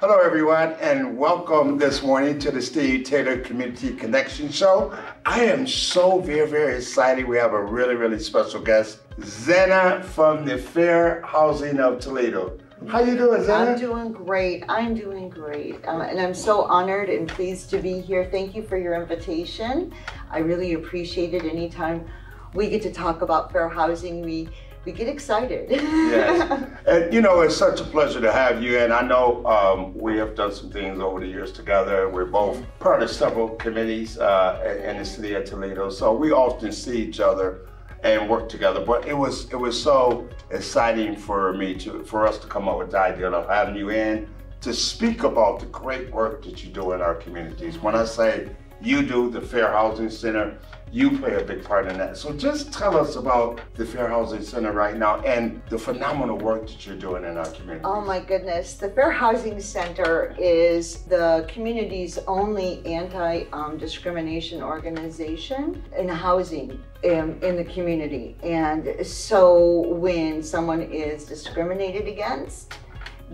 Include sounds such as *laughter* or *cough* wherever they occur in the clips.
Hello, everyone, and welcome this morning to the Steve Taylor Community Connection Show. I am so very, very excited. We have a really, really special guest, Zena from the Fair Housing of Toledo. How you doing, Zena? I'm doing great. I'm doing great. Uh, and I'm so honored and pleased to be here. Thank you for your invitation. I really appreciate it. Anytime we get to talk about fair housing, we we get excited. *laughs* yes. And you know, it's such a pleasure to have you. And I know um, we have done some things over the years together. We're both part of several committees uh, in the city of Toledo. So we often see each other and work together. But it was it was so exciting for me to for us to come up with the idea of having you in to speak about the great work that you do in our communities. When I say you do the Fair Housing Center, you play a big part in that. So just tell us about the Fair Housing Center right now and the phenomenal work that you're doing in our community. Oh my goodness. The Fair Housing Center is the community's only anti-discrimination organization in housing in, in the community. And so when someone is discriminated against,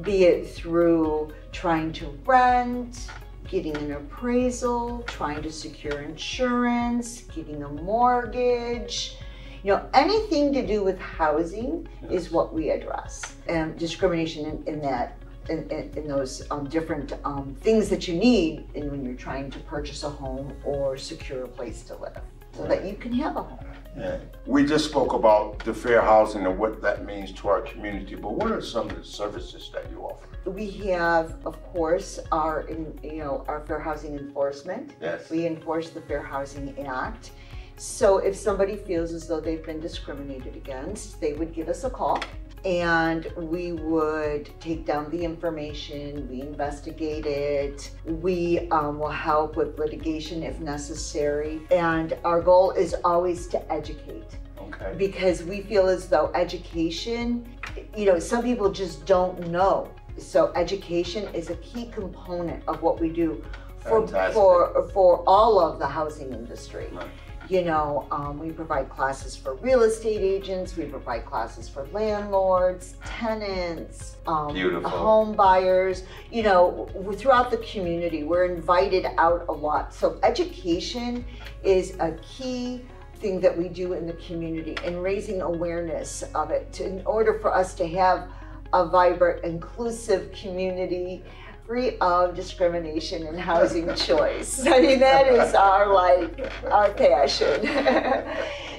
be it through trying to rent, getting an appraisal, trying to secure insurance, getting a mortgage. You know, anything to do with housing is what we address. And discrimination in, in that, in, in, in those um, different um, things that you need in when you're trying to purchase a home or secure a place to live so that you can have a home. Yeah. We just spoke about the fair housing and what that means to our community, but what are some of the services that you offer? We have, of course, our in, you know our fair housing enforcement. Yes. We enforce the Fair Housing Act. So if somebody feels as though they've been discriminated against, they would give us a call and we would take down the information, we investigate it, we um, will help with litigation if necessary, and our goal is always to educate. Okay. Because we feel as though education, you know, some people just don't know. So education is a key component of what we do for Fantastic. for for all of the housing industry. Right. You know, um, we provide classes for real estate agents, we provide classes for landlords, tenants, um, Beautiful. home buyers. You know, throughout the community, we're invited out a lot. So, education is a key thing that we do in the community and raising awareness of it to, in order for us to have a vibrant, inclusive community free of discrimination and housing choice. *laughs* I mean, that is our like our passion. *laughs*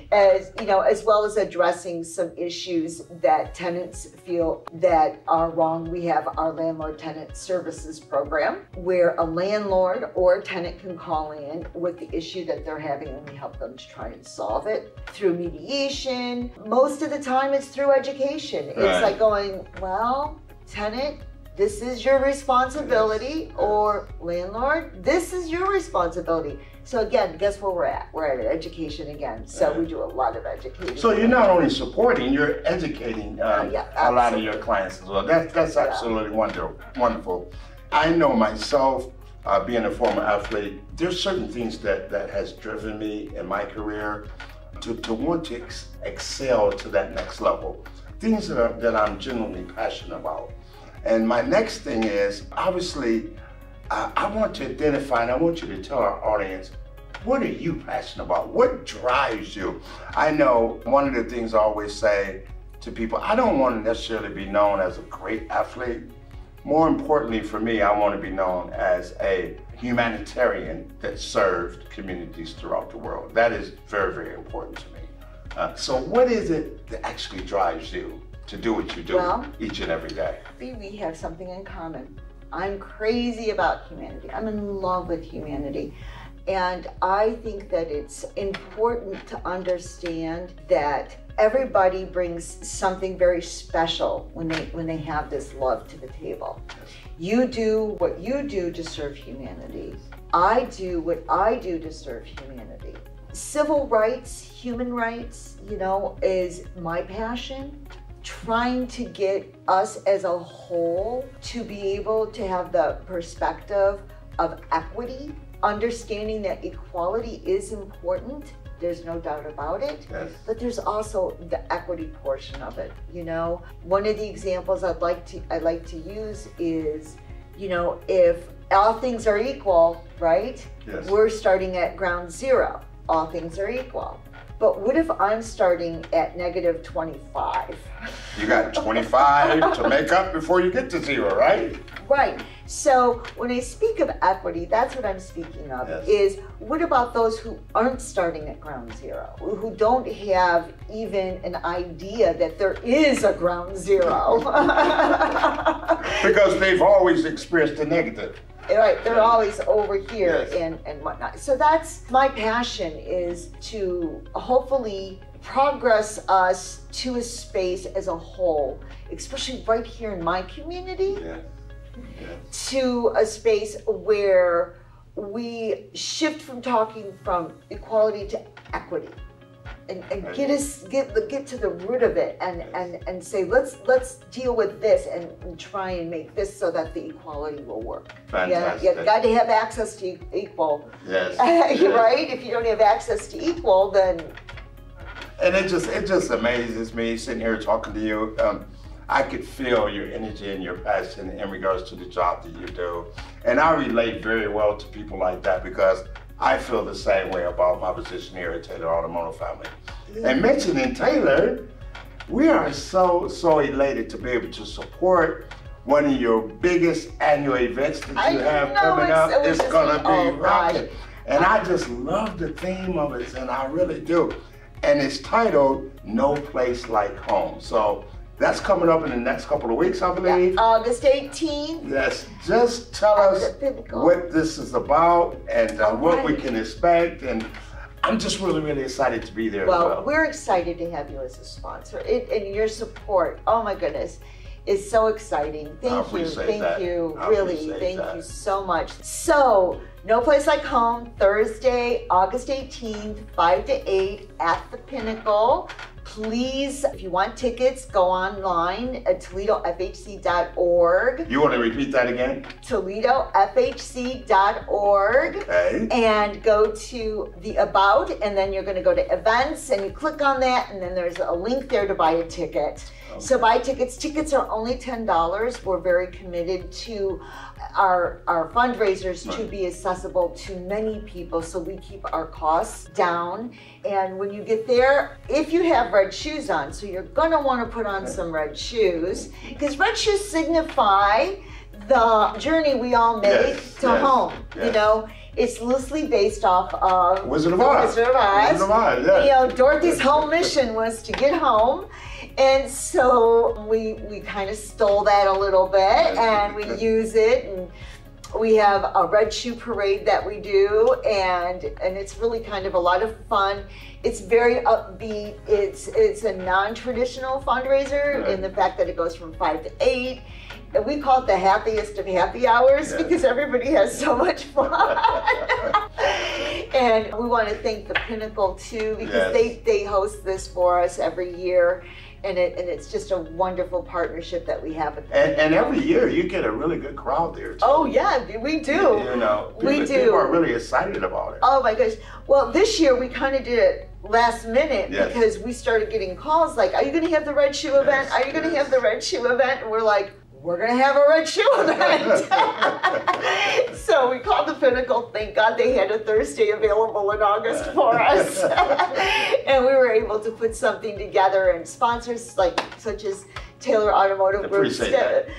As you know, as well as addressing some issues that tenants feel that are wrong. We have our landlord tenant services program where a landlord or a tenant can call in with the issue that they're having and we help them to try and solve it through mediation. Most of the time it's through education. It's like going, well, tenant, this is your responsibility, or landlord, this is your responsibility. So again, guess where we're at? We're at education again. So we do a lot of education. So you're not only supporting, you're educating um, Uh, yeah, a lot of your clients as well. That's that's Yeah. absolutely wonderful. Wonderful. I know myself, uh, being a former athlete, there's certain things that that has driven me in my career to, to want to ex- excel to that next level. Things that, are, that I'm genuinely passionate about. And my next thing is obviously, uh, I want to identify and I want you to tell our audience what are you passionate about? What drives you? I know one of the things I always say to people, I don't want to necessarily be known as a great athlete. More importantly for me, I want to be known as a humanitarian that served communities throughout the world. That is very, very important to me. Uh, so, what is it that actually drives you to do what you do Well- each and every day? See, we have something in common. I'm crazy about humanity. I'm in love with humanity. And I think that it's important to understand that everybody brings something very special when they when they have this love to the table. You do what you do to serve humanity. I do what I do to serve humanity. Civil rights, human rights, you know, is my passion trying to get us as a whole to be able to have the perspective of equity, understanding that equality is important. There's no doubt about it. Yes. But there's also the equity portion of it. You know, one of the examples I'd like to I'd like to use is you know, if all things are equal, right? Yes. We're starting at ground zero. All things are equal. But what if I'm starting at negative 25? You got 25 to make up before you get to zero, right? Right. So when I speak of equity, that's what I'm speaking of. Yes. Is what about those who aren't starting at ground zero, who don't have even an idea that there is a ground zero? *laughs* *laughs* Because they've always experienced the negative. right, they're always over here Yes. and and whatnot. So that's my passion is to hopefully progress us to a space as a whole, especially right here in my community. Yeah. To a space where we shift from talking from equality to equity and, and get us get get to the root of it and, and and say let's let's deal with this and, and try and make this so that the equality will work. Fantastic. Yeah, you got to have access to equal, Yes. *laughs* yes. right? If you don't have access to equal, then And it just it just amazes me sitting here talking to you. Um, I could feel your energy and your passion in regards to the job that you do. And I relate very well to people like that because I feel the same way about my position here at Taylor Automotive Family. And mentioning Taylor, we are so, so elated to be able to support one of your biggest annual events that I you have coming it's- up. it It's gonna be oh, rocking. And I just love the theme of it, and I really do. And it's titled No Place Like Home. So that's coming up in the next couple of weeks, I believe. August 18th. Yes, just tell us what this is about and uh, what we can expect. And I'm just really, really excited to be there Well, well. we're excited to have you as a sponsor it, and your support. Oh my goodness, is so exciting. Thank you, thank that. you, I really, thank that. you so much. So, no place like home, Thursday, August 18th, 5 to 8 at the Pinnacle. Please, if you want tickets, go online at ToledoFHC.org. You want to repeat that again? ToledoFHC.org Okay. and go to the about and then you're going to go to events and you click on that and then there's a link there to buy a ticket so buy tickets tickets are only $10 we're very committed to our our fundraisers to be accessible to many people so we keep our costs down and when you get there if you have red shoes on so you're going to want to put on some red shoes because red shoes signify the journey we all make Yes, to yes, home you know it's loosely based off of Wizard of Oz. Wizard of Oz. Wizard of Oz, yeah. You know, Dorothy's whole mission was to get home. And so we we kind of stole that a little bit and we use it and we have a red shoe parade that we do and and it's really kind of a lot of fun. It's very upbeat. It's it's a non-traditional fundraiser Right. in the fact that it goes from 5 to 8 and we call it the happiest of happy hours because everybody has so much fun. *laughs* and we want to thank the Pinnacle too because Yes. they, they host this for us every year. And, it, and it's just a wonderful partnership that we have with. And, and every year you get a really good crowd there. Too. Oh, yeah, we do. You know, We do. People are really excited about it. Oh my gosh. Well, this year we kind of did it last minute Yes. because we started getting calls like, Are you going to have the red shoe event? Yes, Are you going to have the red shoe event? And we're like, We're going to have a red shoe *laughs* event. *laughs* so we called the Pinnacle. Thank God they had a Thursday available in August for us. *laughs* and we were able to put something together and sponsors like such as Taylor Automotive Group ste-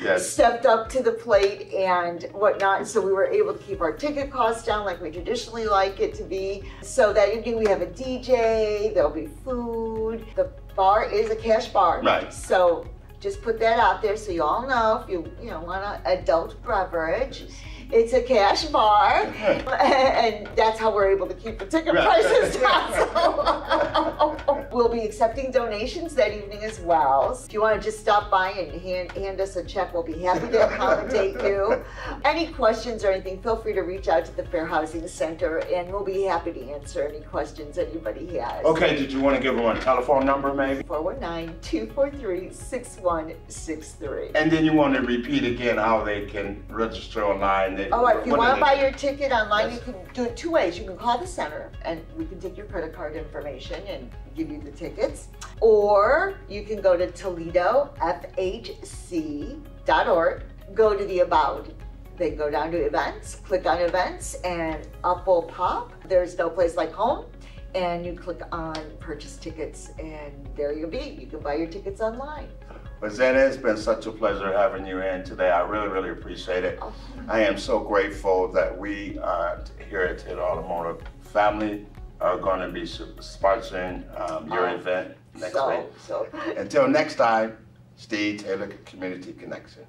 Yes. stepped up to the plate and whatnot. So we were able to keep our ticket costs down like we traditionally like it to be. So that evening we have a DJ, there'll be food. The bar is a cash bar. Right. So just put that out there so you all know if you you know want an adult beverage. It's a cash bar, *laughs* and that's how we're able to keep the ticket prices *laughs* down. So *laughs* we'll be accepting donations that evening as well. So if you want to just stop by and hand, hand us a check, we'll be happy to accommodate you. Any questions or anything, feel free to reach out to the Fair Housing Center, and we'll be happy to answer any questions anybody has. Okay, did you want to give them a telephone number maybe? 419-243-6163. And then you want to repeat again how they can register online. They- right, if you want to buy your ticket online, Yes. you can do it two ways. You can call the center and we can take your credit card information and give you the tickets. Or you can go to ToledoFHC.org, go to the About. then go down to events, click on events, and up will pop. There's no place like home. And you click on purchase tickets, and there you'll be. You can buy your tickets online. But Zena, it's been such a pleasure having you in today. I really, really appreciate it. Oh. I am so grateful that we uh, here at the Automotive family are going to be sponsoring um, your Oh, event next so, week. so Until next time, Steve Taylor Community Connection.